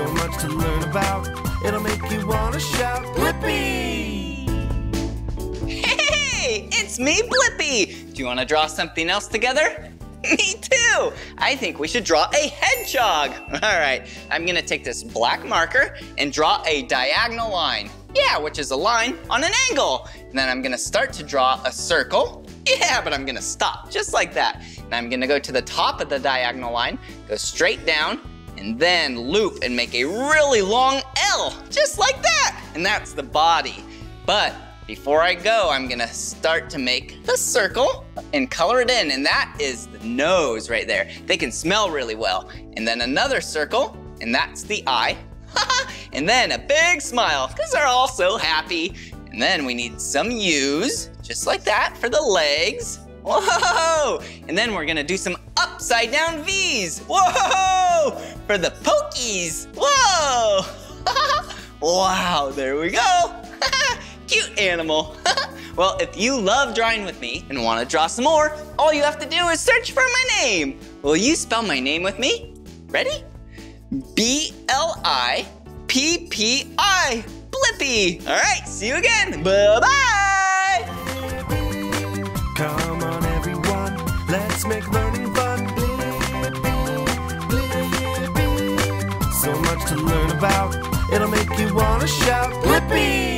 So much to learn about. It'll make you want to shout, Blippi! Hey, it's me, Blippi. Do you want to draw something else together? Me too! I think we should draw a hedgehog. All right, I'm gonna take this black marker and draw a diagonal line. Yeah, which is a line on an angle. And then I'm gonna start to draw a circle. Yeah, but I'm gonna stop just like that. And I'm gonna go to the top of the diagonal line, go straight down, and then loop and make a really long L, just like that. And that's the body. But before I go, I'm gonna start to make the circle and color it in, and that is the nose right there. They can smell really well. And then another circle, and that's the eye. and then a big smile, because they're all so happy. And then we need some U's, just like that, for the legs. Whoa! And then we're gonna do some upside down V's. Whoa! For the pokies. Whoa! wow, there we go. Cute animal. well, if you love drawing with me and want to draw some more, all you have to do is search for my name. Will you spell my name with me? Ready? B-L-I-P-P-I. Blippi. All right, see you again. Bye-bye. Let's make learning fun. So much to learn about. It'll make you want to shout, Blippi!